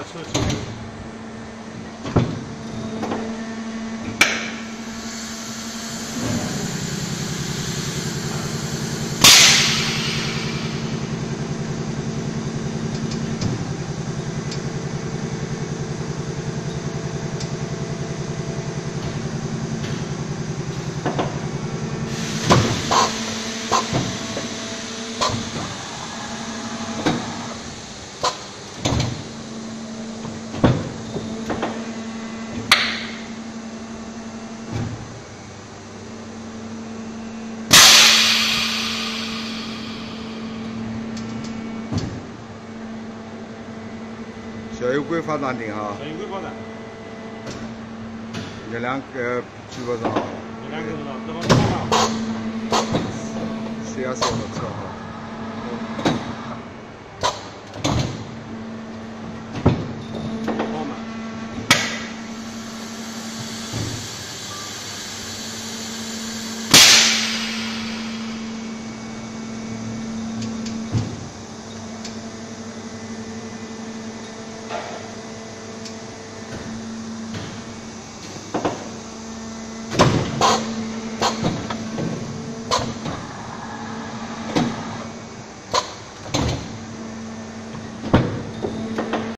把车骑。小油规发断定哈，小油规发展。一两个基本上，这两个上，这方面好。CSL 的车哈。